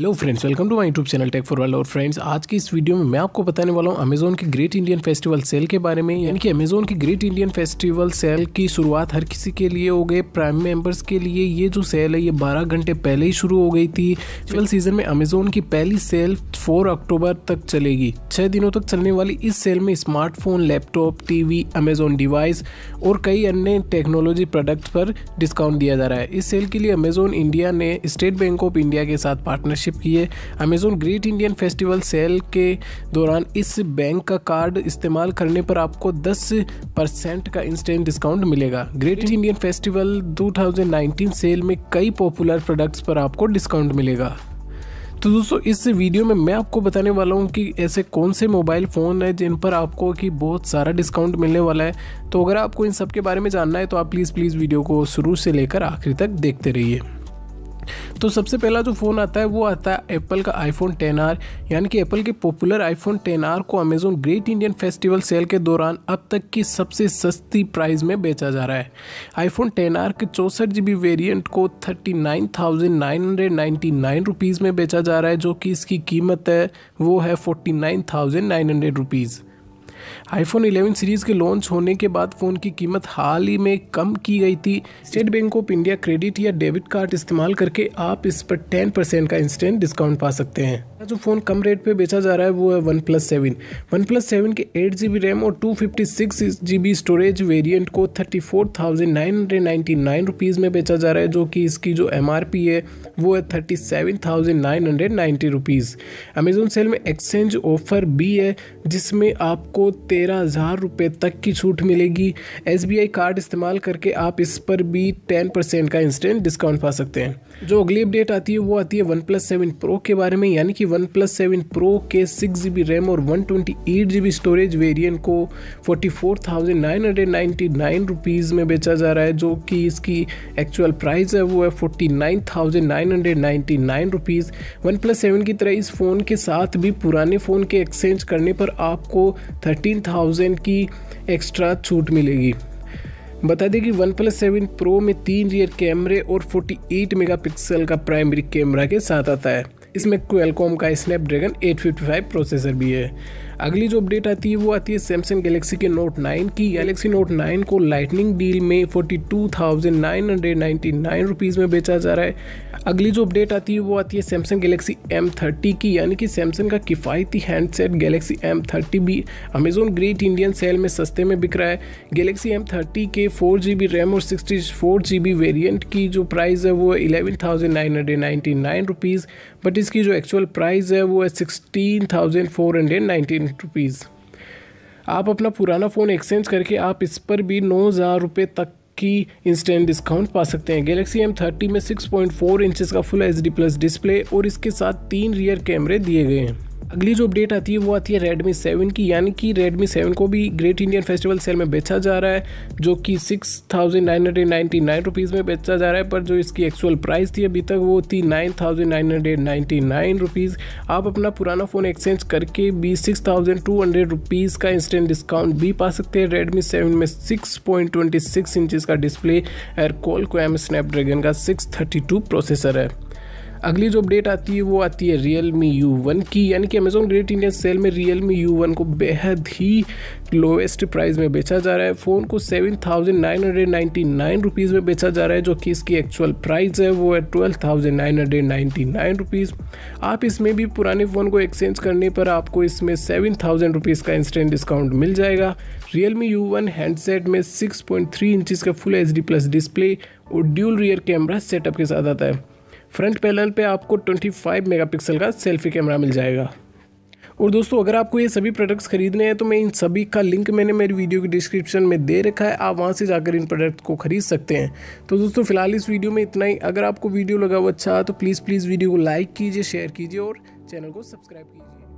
Hello friends welcome to my YouTube channel tech for world और friends आज की इस वीडियो में मैं आपको बताने वाला हूँ अमेजोन के ग्रेट इंडियन फेस्टिवल सेल के बारे में। यानी कि अमेजोन की ग्रेट इंडियन फेस्टिवल सेल की शुरुआत हर किसी के लिए हो गई। प्राइम मेंबर्स के लिए ये जो सेल है, ये 12 घंटे पहले ही शुरू हो गई थी। फेस्टिवल सीज़न में अमेजोन की पहली सेल फोर अक्टूबर तक चलेगी। छः दिनों तक चलने वाली इस सेल में smartphone laptop TV Amazon device और कई अन्य टेक्नोलॉजी प्रोडक्ट पर डिस्काउंट दिया जा रहा है। इस सेल के लिए अमेजोन इंडिया ने स्टेट बैंक ऑफ़ इंडिया के साथ पार्टनरशिप पार्टनरशिप की है। Amazon Great Indian Festival sale के दौरान इस बैंक का कार्ड इस्तेमाल करने पर आपको 10 परसेंट का इंस्टेंट डिस्काउंट मिलेगा। ग्रेट इंडियन फेस्टिवल 2019 सेल में कई पॉपुलर प्रोडक्ट्स पर आपको डिस्काउंट मिलेगा। तो दोस्तों, इस वीडियो में मैं आपको बताने वाला हूँ कि ऐसे कौन से मोबाइल फ़ोन है जिन पर आपको कि बहुत सारा डिस्काउंट मिलने वाला है। तो अगर आपको इन सब के बारे में जानना है तो आप प्लीज़ प्लीज़ वीडियो को शुरू से लेकर आखिरी तक देखते रहिए। तो सबसे पहला जो फ़ोन आता है, वो आता है एप्पल का आईफोन टेन आर यानी कि एप्पल के पॉपुलर आईफोन टेन आर को Amazon Great Indian Festival sale के दौरान अब तक की सबसे सस्ती प्राइस में बेचा जा रहा है। आईफोन टेन आर के चौंसठ जी वेरियंट को thirty nine thousand nine hundred ninety nine rupees में बेचा जा रहा है, जो कि इसकी कीमत है, वो है forty nine thousand nine hundred rupees iPhone 11 series के लॉन्च होने के बाद फ़ोन की कीमत हाल ही में कम की गई थी। State Bank of India credit या डेबिट कार्ड इस्तेमाल करके आप इस पर 10 परसेंट का इंस्टेंट डिस्काउंट पा सकते हैं। जो फ़ोन कम रेट पे बेचा जा रहा है वो है one plus seven one plus seven के एट जी बी रैम और two fifty six G B storage variant को thirty four thousand nine hundred ninety nine rupees में बेचा जा रहा है, जो कि इसकी जो एम आर पी है, वो है thirty seven thousand nine hundred ninety rupees Amazon sale में एक्सचेंज ऑफ़र भी है, जिसमें आपको तेरह हज़ार रुपये तक की छूट मिलेगी। आई कार्ड इस्तेमाल करके आप इस पर भी टेन परसेंट का इंस्टेंट डिस्काउंट पा सकते हैं। जो अगली अपडेट आती है, वो आती है वन प्लस सेवन प्रो के बारे में। यानी कि वन प्लस सेवन प्रो के सिक्स जी बी रैम और one twenty eight G B storage variant को forty four thousand nine hundred ninety nine rupees में बेचा जा रहा है, जो कि इसकी एक्चुअल प्राइस है, वो है forty nine thousand nine hundred ninety nine rupees one plus seven की तरह इस फ़ोन के साथ भी पुराने फ़ोन के एक्सचेंज करने पर आपको थर्टीन थाउज़ेंड की एक्स्ट्रा छूट मिलेगी। बता दें कि वन प्लस सेवन प्रो में तीन रियर कैमरे और 48 मेगापिक्सल का प्राइमरी कैमरा के साथ आता है। इसमें क्वेलकॉम का स्नैपड्रैगन 855 प्रोसेसर भी है। अगली जो अपडेट आती है, वो आती है सैमसंग गैलेक्सी के नोट 9 की। गैलेक्सी नोट 9 को लाइटनिंग डील में forty two thousand nine hundred ninety nine rupees में बेचा जा रहा है। अगली जो अपडेट आती है, वो आती है सैमसंग गैलेक्सी एम थर्टी की। यानी कि सैमसंग का किफ़ायती हैंडसेट गैलेक्सी एम थर्टी भी अमेजोन ग्रेट इंडियन सेल में सस्ते में बिक रहा है। गैलेक्सी एम थर्टी के फोर जी रैम और सिक्सटी फोर की जो प्राइस है, वो eleven thousand nine hundred ninety nine rupees but इसकी जो एक्चुअल प्राइस है, वो है sixteen thousand four hundred nineteen rupees आप अपना पुराना फ़ोन एक्सचेंज करके आप इस पर भी नौ हज़ार रुपये तक की इंस्टेंट डिस्काउंट पा सकते हैं। गैलेक्सी एम थर्टी में सिक्स पॉइंट फोर इंचज़ का full H D plus display और इसके साथ तीन रियर कैमरे दिए गए हैं। अगली जो अपडेट आती है, वो आती है रेडमी सेवन की। यानी कि रेडमी सेवन को भी ग्रेट इंडियन फेस्टिवल सेल में बेचा जा रहा है, जो कि six thousand nine hundred ninety nine rupees में बेचा जा रहा है, पर जो इसकी एक्चुअल प्राइस थी अभी तक, वो थी nine thousand nine hundred ninety nine rupees आप अपना पुराना फ़ोन एक्सचेंज करके भी six thousand two hundred rupees का इंस्टेंट डिस्काउंट भी पा सकते हैं। रेडमी सेवन में six point twenty six inches का डिस्प्ले एयरकोल को एम स्नैपड्रैगन का सिक्स थर्टी टू प्रोसेसर है। अगली जो अपडेट आती है, वो आती है रियल मी यू वन की, यानी कि अमेजोन ग्रेट इंडियन सेल में रियल मी यू वन को बेहद ही लोएस्ट प्राइस में बेचा जा रहा है। फ़ोन को seven thousand nine hundred ninety nine rupees में बेचा जा रहा है, जो कि इसकी एक्चुअल प्राइस है, वो है twelve thousand nine hundred ninety nine rupees आप इसमें भी पुराने फ़ोन को एक्सचेंज करने पर आपको इसमें सेवन थाउज़ेंड रुपीज़ का इंस्टेंट डिस्काउंट मिल जाएगा। Realme U one handset में सिक्स पॉइंट थ्री इंचज़ का full H D plus display और ड्यूल रियर कैमरा सेटअप के साथ आता है। फ्रंट पैनल पे आपको 25 मेगापिक्सल का सेल्फी कैमरा मिल जाएगा। और दोस्तों, अगर आपको ये सभी प्रोडक्ट्स खरीदने हैं तो मैं इन सभी का लिंक मैंने मेरी वीडियो की डिस्क्रिप्शन में दे रखा है। आप वहाँ से जाकर इन प्रोडक्ट को खरीद सकते हैं। तो दोस्तों, फ़िलहाल इस वीडियो में इतना ही। अगर आपको वीडियो लगा हुआ अच्छा तो प्लीज़ प्लीज़ वीडियो को लाइक कीजिए शेयर कीजिए और चैनल को सब्सक्राइब कीजिए।